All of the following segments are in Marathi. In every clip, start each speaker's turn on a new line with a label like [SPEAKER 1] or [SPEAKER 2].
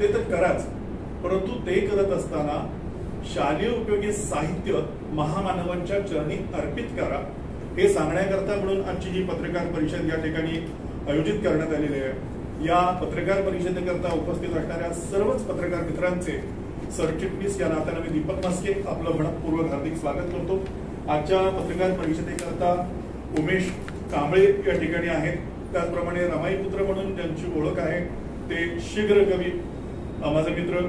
[SPEAKER 1] ते तर कराच. परंतु ते करत असताना शालेय उपयोगी साहित्य महामानवांच्या चरणी अर्पित करा हे सांगण्याकरता म्हणून आजची ही पत्रकार परिषद या ठिकाणी आयोजित करण्यात आलेली आहे. या पत्रकार परिषदेकरता उपस्थित असणाऱ्या सर्वच पत्रकार मित्रांचे सरचिटणीस या नात्यानं मी दीपक मास्के आपलं मनपूर्वक हार्दिक स्वागत करतो. आजच्या पत्रकार परिषदेकरता उमेश कांबळे या ठिकाणी आहेत. त्याचप्रमाणे रमाईपुत्र म्हणून ज्यांची ओळख आहे ते शीघ्र कवी माझे मित्र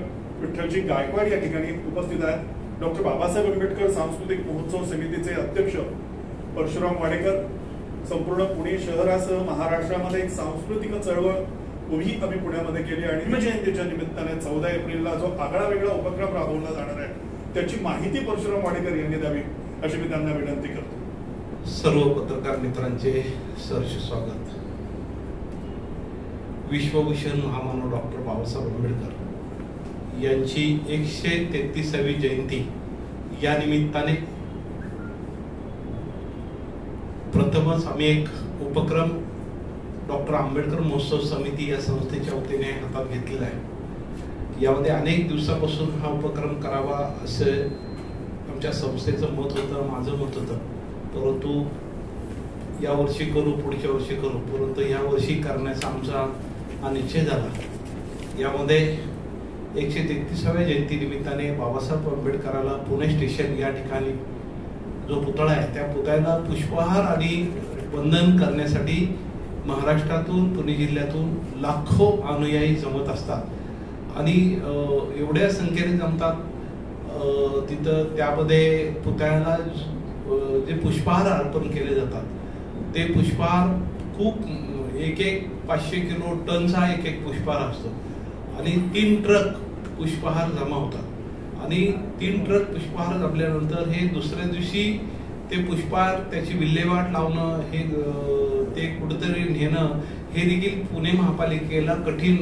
[SPEAKER 1] विठ्ठलजी गायकवाड या ठिकाणी उपस्थित आहेत. डॉक्टर बाबासाहेब आंबेडकर सांस्कृतिक महोत्सव समितीचे अध्यक्ष परशुराम वाडेकर. संपूर्ण पुणे शहरासह महाराष्ट्रामध्ये एक सांस्कृतिक चळवळ उभी आम्ही पुण्यामध्ये केली आणि जयंतीच्या निमित्ताने चौदा एप्रिलला जो आगळा वेगळा उपक्रम राबवला जाणार आहे त्याची माहिती परशुराम वाडेकर यांनी द्यावी अशी मी त्यांना विनंती करतो.
[SPEAKER 2] सर्व पत्रकार मित्रांचे सहर्ष स्वागत. विश्वभूषण महामानव डॉक्टर बाबासाहेब आंबेडकर यांची एकशे तेहतीसावी जयंती या निमित्ताने प्रथमच आम्ही एक उपक्रम डॉक्टर आंबेडकर महोत्सव समिती या संस्थेच्या वतीने हातात घेतलेला आहे. यामध्ये अनेक दिवसापासून हा उपक्रम करावा असं आमच्या संस्थेचं मत होतं माझं मत होतं. परंतु या वर्षी करू पुढच्या वर्षी करू परंतु या वर्षी करण्याचा आमचा हा निश्चय झाला यामध्ये एकशे तेहतीसाव्या जयंतीनिमित्ताने बाबासाहेब आंबेडकराला पुणे स्टेशन या ठिकाणी जो पुतळा आहे त्या पुतळ्याला पुष्पहार आणि वंदन करण्यासाठी महाराष्ट्रातून पुणे जिल्ह्यातून लाखो अनुयायी जमत असतात. आणि एवढ्या संख्येने जमतात तिथं त्यामध्ये पुतळ्याला जे पुष्पहार अर्पण केले जातात ते पुष्पहार खूप एक एक पाचशे किलो टनचा एक एक पुष्पहार असतो. आणि तीन ट्रक पुष्पहार जमा होतात. आणि तीन ट्रक पुष्पहार जमल्यानंतर हे दुसऱ्या दिवशी ते पुष्पहार त्याची विल्हेवाट लावणं हे ते कुठेतरी नेणं हे देखील पुणे महापालिकेला कठीण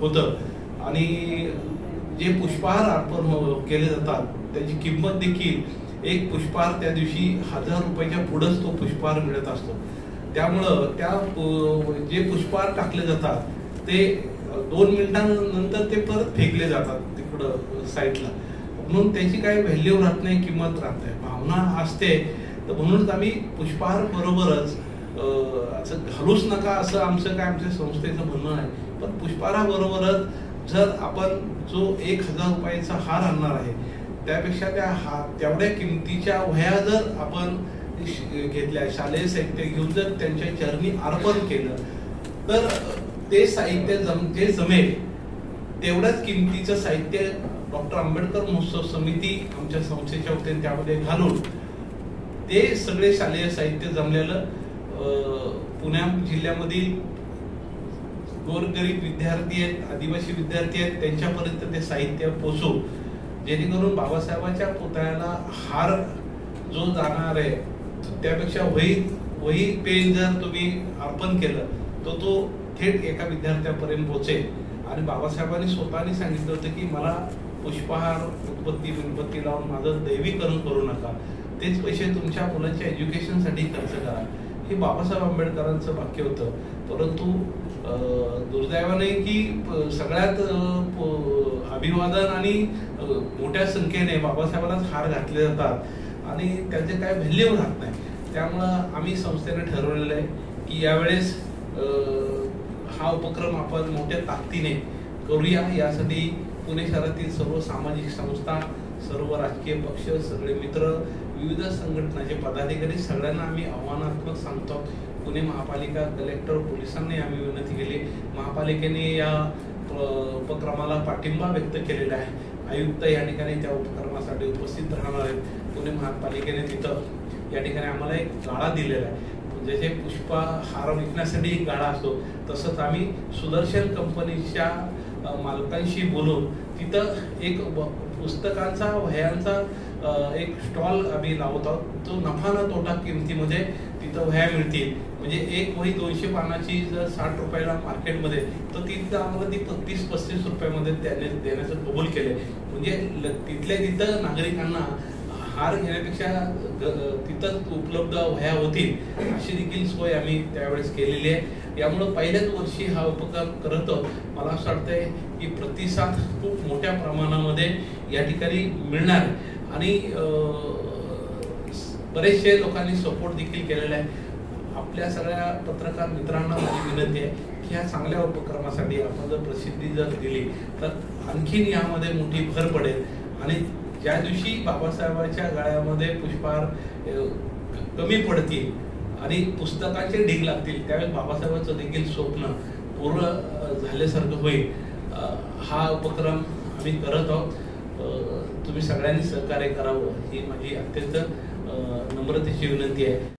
[SPEAKER 2] होतं. आणि जे पुष्पहार अर्पण केले जातात त्याची किंमत देखील एक पुष्पहार त्या दिवशी हजार रुपयाच्या पुढंच तो पुष्पहार मिळत असतो. त्यामुळं त्या जे पुष्पहार टाकले जातात ते दोन मिनिटांनंतर ते परत फेकले जातात तिकडं साईडला. म्हणून त्याची काही व्हॅल्यू राहत नाही किंमत राहत नाही. भावना असते. तर म्हणूनच आम्ही पुष्पहार बरोबरच असं घालूच नका असं आमचं काय आमच्या संस्थेचं म्हणणं आहे. पण पुष्पहाराबरोबरच जर आपण जो एक हजार रुपयाचा हार आणणार आहे त्यापेक्षा त्या हा तेवढ्या किमतीच्या वह्या जर आपण घेतल्या. शालेय साहित्य घेऊन जर त्यांच्या चरणी अर्पण केलं तर ते साहित्य जम जे जमेल. तेवढ्याच किमतीचं साहित्य डॉक्टर आंबेडकर महोत्सव समिती आमच्या संस्थेच्या वतीने त्यामध्ये घालून ते सगळे शालेय साहित्य जमलेलं अं, पुण्या जिल्ह्यामधील गोरगरीब विद्यार्थी आहेत आदिवासी विद्यार्थी आहेत त्यांच्यापर्यंत ते साहित्य पोचू. जेणेकरून बाबासाहेबांच्या पुतळ्याला हार जो जाणार आहे त्यापेक्षा वही वही पेन जर तुम्ही अर्पण केलं तर तो थेट एका विद्यार्थ्यापर्यंत पोहोचेल. आणि बाबासाहेबांनी स्वतःने सांगितलं होतं की मला पुष्पहार उत्पत्ती विनपत्ती लावून माझं दैवीकरण करू नका. तेच पैसे तुमच्या मुलांच्या एज्युकेशनसाठी खर्च करा. हे बाबासाहेब आंबेडकरांचं वाक्य होतं. परंतु दुर्दैवाने की सगळ्यात अभिवादन आणि मोठ्या संख्येने बाबासाहेबांनाच हार घातले जातात. आणि त्याचे काय व्हॅल्यू राहत नाही. त्यामुळं आम्ही संस्थेने ठरवलेलं आहे की यावेळेस हा उपक्रम आपण मोठ्या ताकदीने करूया. यासाठी पुणे शहरातील सर्व सामाजिक संस्था सर्व राजकीय पक्ष सगळे मित्र विविध संघटनाचे पदाधिकारी सगळ्यांना आम्ही आव्हानात्मक सांगतो. पुणे महापालिका कलेक्टर पोलिसांनी आम्ही विनंती केली. महापालिकेने या प- उपक्रमाला पाठिंबा व्यक्त केलेला आहे. आयुक्त या ठिकाणी त्या उपक्रमासाठी उपस्थित राहणार आहेत. पुणे महापालिकेने तिथं या ठिकाणी आम्हाला एक गाळा दिलेला आहे. म्हणजे जसे पुष्पा हार विकण्यासाठी एक गाळा असतो तसंच आम्ही सुदर्शन कंपनीच्या मालकांशी बोलून तिथं एक पुस्तकांचा वह्यांचा एक स्टॉल आम्ही लावत. आहोत तो नफा ना तोटा किमतीमध्ये तिथं वह्या मिळतील. म्हणजे एक वही दोनशे पानाची जर साठ रुपयाला मार्केटमध्ये तर तिथं आम्हाला ती तीस पस्तीस रुपयामध्ये त्याने देण्याचं कबूल केलंय. म्हणजे तिथल्या तिथं नागरिकांना हार घेण्यापेक्षा ग- तिथंच उपलब्ध वह्या होतील अशी देखील सोय आम्ही त्यावेळेस केलेली आहे. यामुळं पहिल्याच वर्षी हा उपक्रम करत मला असं वाटतंय की प्रतिसाद खूप मोठ्या प्रमाणामध्ये या ठिकाणी मिळणार. आणि बरेचसे लोकांनी सपोर्ट देखील केलेला आहे. आपल्या सगळ्या पत्रकार मित्रांना माझी विनंती आहे की ह्या चांगल्या उपक्रमासाठी आपण जर प्रसिद्धी जर दिली तर आणखीन यामध्ये मोठी भर पडेल. आणि ज्या दिवशी बाबासाहेबांच्या गळ्यामध्ये पुष्पहार कमी पडतील आणि पुस्तकाचे ढीग लागतील त्यावेळेस बाबासाहेबांचं देखील स्वप्न पूर्ण झाल्यासारखं होईल. हा उपक्रम आम्ही करत आहोत. तुम्ही सगळ्यांनी सहकार्य करावं ही माझी अत्यंत नम्रतेची विनंती आहे.